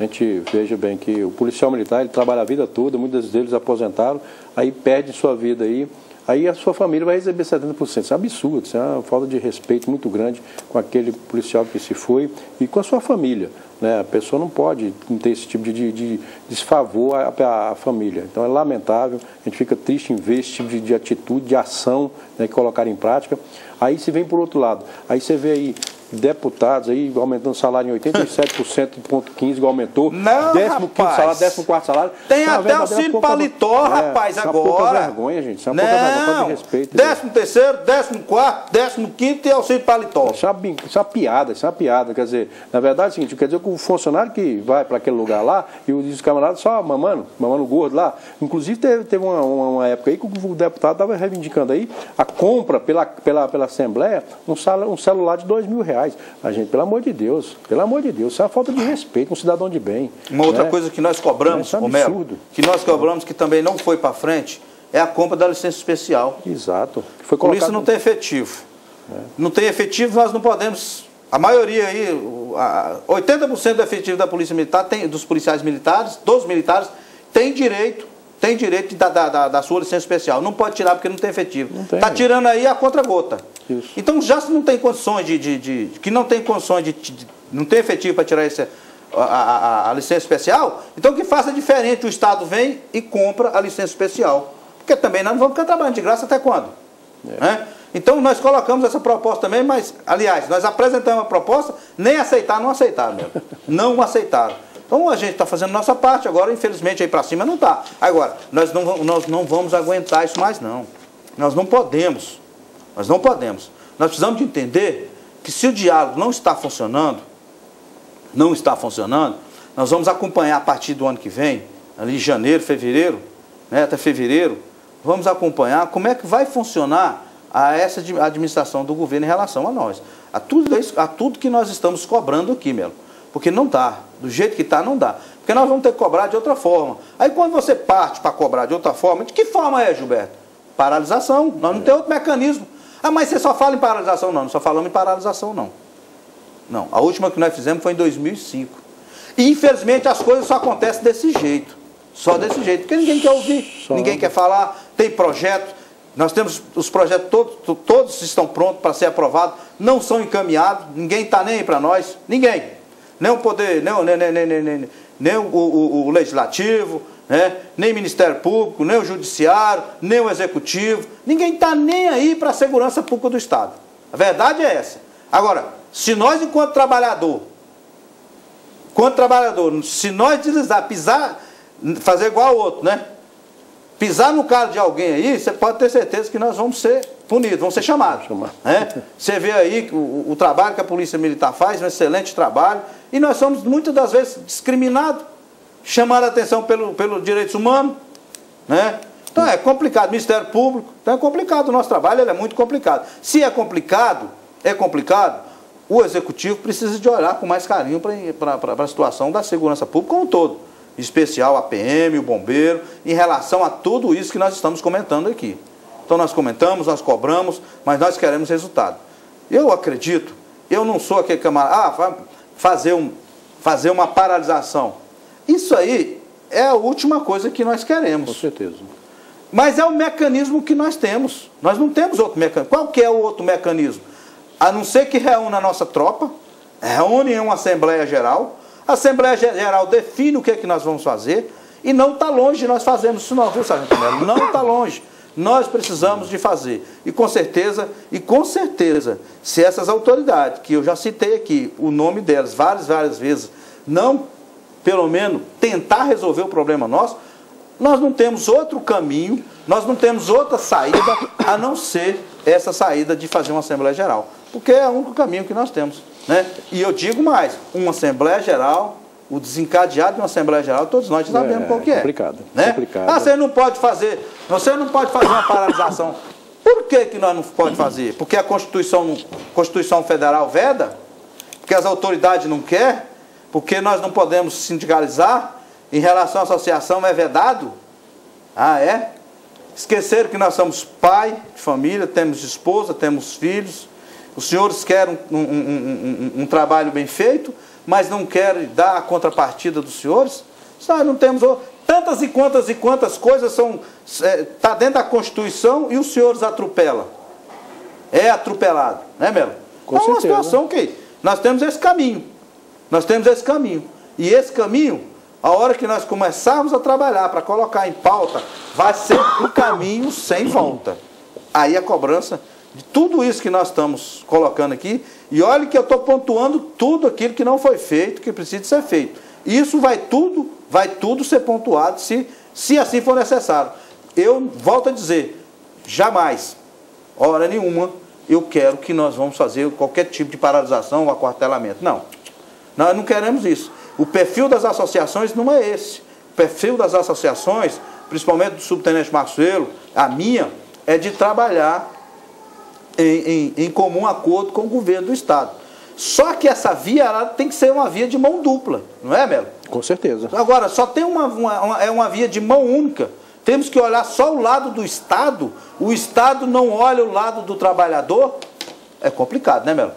A gente veja bem que o policial militar, ele trabalha a vida toda, muitos deles aposentaram, aí perde sua vida aí, aí a sua família vai receber 70%. Isso é um absurdo, isso é uma falta de respeito muito grande com aquele policial que se foi e com a sua família. Né? A pessoa não pode ter esse tipo de, de, de desfavor à, à, família. Então é lamentável, a gente fica triste em ver esse tipo de, de atitude, de ação né, que colocaram em prática. Aí se vem por outro lado, aí você vê aí deputados aí aumentando o salário em 87%, ponto 15, igual aumentou. Não, 15 rapaz. salário, 14 salário. Tem até auxílio pouca, paletó, é, rapaz, isso agora. Isso é pouca vergonha, gente. Isso é uma pouca vergonha, de respeito. 13 terceiro, 14 quarto, 15 quinto e auxílio paletó. Isso é, uma, isso é uma piada, isso é uma piada. Quer dizer, na verdade é o seguinte, quer dizer que o funcionário que vai para aquele lugar lá e os camaradas só mamando, mamando gordo lá. Inclusive teve, teve uma, uma, uma época aí que o deputado estava reivindicando aí a compra pela, pela, pela Assembleia um, um celular de 2 mil reais. A gente, pelo amor de Deus, pelo amor de Deus, isso é uma falta de respeito, um cidadão de bem. Uma outra né? coisa que nós cobramos, é um Romero, que nós cobramos que também não foi para frente, é a compra da licença especial. Exato. Foi colocado... Por isso não tem efetivo. É. Não tem efetivo, nós não podemos. A maioria aí, 80% do efetivo da Polícia Militar, tem, dos policiais militares, dos militares, tem direito tem direito da, da, da, sua licença especial. Não pode tirar porque não tem efetivo. Está tirando aí a contra-gota. Então, já se não tem condições de, de, de que não tem condições de, de não tem efetivo para tirar esse, a, a, a, licença especial, então que faça diferente. O Estado vem e compra a licença especial. Porque também nós não vamos ficar trabalhando de graça até quando? É. Né? Então nós colocamos essa proposta também, mas, aliás, nós apresentamos a proposta, nem aceitar, não aceitaram mesmo. não aceitaram. Então a gente está fazendo nossa parte, agora infelizmente aí para cima não está. Agora, nós não, nós não vamos aguentar isso mais não. Nós não podemos. Nós não podemos. Nós precisamos de entender que se o diálogo não está funcionando, não está funcionando, nós vamos acompanhar a partir do ano que vem, ali janeiro, fevereiro, né, até fevereiro, vamos acompanhar como é que vai funcionar a essa administração do governo em relação a nós. A tudo, a tudo que nós estamos cobrando aqui, Melo. Porque não dá. Do jeito que está, não dá. Porque nós vamos ter que cobrar de outra forma. Aí quando você parte para cobrar de outra forma, de que forma é, Gilberto? Paralisação. Nós não temos outro mecanismo. Ah, mas você só fala em paralisação? Não, não só falamos em paralisação, não. Não, a última que nós fizemos foi em 2005. E infelizmente as coisas só acontecem desse jeito. Só desse jeito. Porque ninguém quer ouvir, só. ninguém quer falar, tem projeto. Nós temos os projetos todos, todos estão prontos para ser aprovados, não são encaminhados, ninguém está nem aí para nós, ninguém. Nem o poder, nem, nem, nem, nem, nem, nem o, o, o legislativo, né? nem Ministério Público, nem o Judiciário, nem o Executivo. Ninguém está nem aí para a segurança pública do Estado. A verdade é essa. Agora, se nós, enquanto trabalhador, enquanto trabalhador, se nós deslizar, pisar, fazer igual ao outro, né? Pisar no carro de alguém aí, você pode ter certeza que nós vamos ser punidos, vamos ser chamados. Né? Você vê aí o, o trabalho que a Polícia Militar faz, um excelente trabalho, e nós somos muitas das vezes discriminados chamar a atenção pelo, pelo direitos humanos, né? Então é complicado, Ministério Público, então é complicado o nosso trabalho, é muito complicado. Se é complicado, é complicado, o Executivo precisa de olhar com mais carinho para a situação da segurança pública como um todo. Em especial a PM, o bombeiro, em relação a tudo isso que nós estamos comentando aqui. Então nós comentamos, nós cobramos, mas nós queremos resultado. Eu acredito, eu não sou aquele camarada, ah, fazer, um, fazer uma paralisação. Isso aí é a última coisa que nós queremos. Com certeza. Mas é o mecanismo que nós temos. Nós não temos outro mecanismo. Qual que é o outro mecanismo? A não ser que reúna a nossa tropa, reúne em uma Assembleia Geral, a Assembleia Geral define o que é que nós vamos fazer, e não está longe de nós fazermos isso não, viu, Sargento Melo? Não está longe. Nós precisamos de fazer. E com certeza, e com certeza, se essas autoridades, que eu já citei aqui, o nome delas várias, várias vezes, não pelo menos, tentar resolver o problema nosso, nós não temos outro caminho, nós não temos outra saída a não ser essa saída de fazer uma Assembleia Geral. Porque é o único caminho que nós temos. Né? E eu digo mais, uma Assembleia Geral, o desencadeado de uma Assembleia Geral, todos nós sabemos é, qual que é. Complicado, né? complicado. Ah, você não pode fazer, você não pode fazer uma paralisação. Por que, que nós não pode fazer? Porque a Constituição, Constituição Federal veda? Porque as autoridades não querem? Porque nós não podemos sindicalizar, em relação à associação é vedado. Ah, é? Esqueceram que nós somos pai de família, temos esposa, temos filhos. Os senhores querem um, um, um, um trabalho bem feito, mas não querem dar a contrapartida dos senhores? Nós não temos tantas e quantas e quantas coisas são é, tá dentro da Constituição e os senhores atropelam. É atropelado, né, Melo? Com é uma certeza. situação que nós temos esse caminho. Nós temos esse caminho. E esse caminho, a hora que nós começarmos a trabalhar para colocar em pauta, vai ser um caminho sem volta. Aí a cobrança de tudo isso que nós estamos colocando aqui, e olha que eu estou pontuando tudo aquilo que não foi feito, que precisa ser feito. Isso vai tudo, vai tudo ser pontuado se, se assim for necessário. Eu volto a dizer, jamais, hora nenhuma, eu quero que nós vamos fazer qualquer tipo de paralisação ou aquartelamento. Não. Nós não queremos isso. O perfil das associações não é esse. O perfil das associações, principalmente do subtenente Maxwell, a minha, é de trabalhar em, em, em, comum acordo com o governo do Estado. Só que essa via ela tem que ser uma via de mão dupla, não é, Melo? Com certeza. Agora, só tem uma, uma, uma, é uma via de mão única. Temos que olhar só o lado do Estado. O Estado não olha o lado do trabalhador. É complicado, né, Melo?